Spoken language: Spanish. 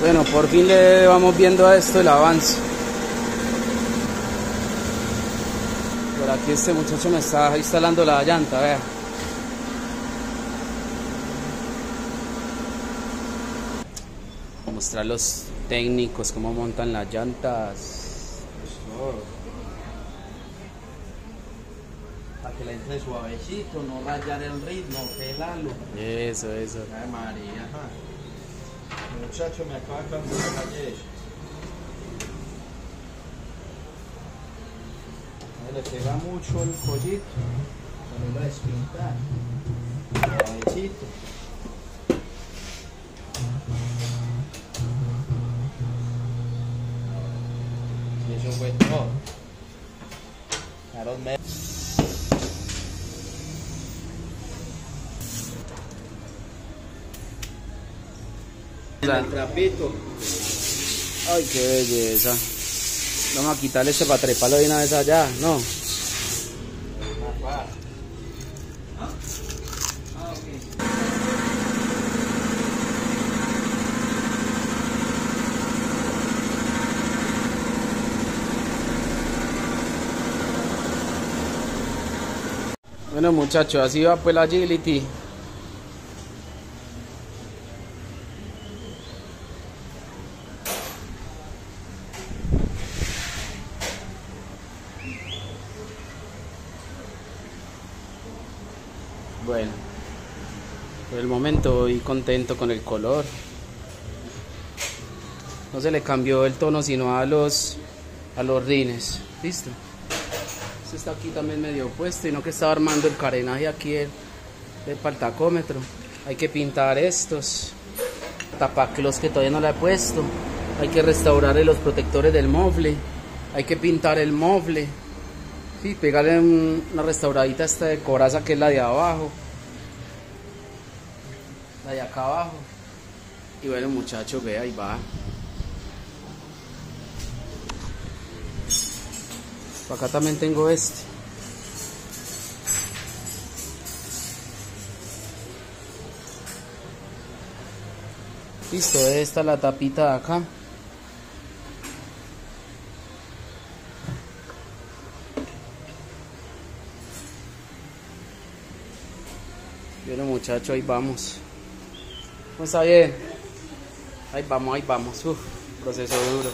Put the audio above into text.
Bueno, por fin le vamos viendo a esto el avance. Por aquí este muchacho me está instalando la llanta, vea. Mostrar los técnicos cómo montan las llantas. Para que le entre suavecito, no rayar el ritmo, pelarlo. Eso, eso. Ay, María. Muchacho me acaba de cambiar ayer. Ahí Le pega mucho el pollito. Se lo despintar. Suavecito. Y eso fue todo. Claro, El trapito. Ay, qué belleza. Vamos a quitarle este para treparlo de una vez allá, ¿no? Bueno muchachos, así va pues la agility. Bueno, por el momento voy contento con el color. No se le cambió el tono sino a los a los rines. ¿Listo? Este está aquí también medio puesto y no que estaba armando el carenaje aquí el, el paltacómetro. Hay que pintar estos tapaclos que todavía no le he puesto. Hay que restaurar los protectores del mofle. Hay que pintar el mofle. Sí, pegarle un- una restauradita esta de coraza que es la de abajo. La de acá abajo. Y bueno muchachos, ve ahí va. Acá también tengo este. Listo, esta es la tapita de acá. Bueno muchachos, ahí vamos. ¿Cómo está bien? Ahí vamos, ahí vamos. Uf, proceso duro.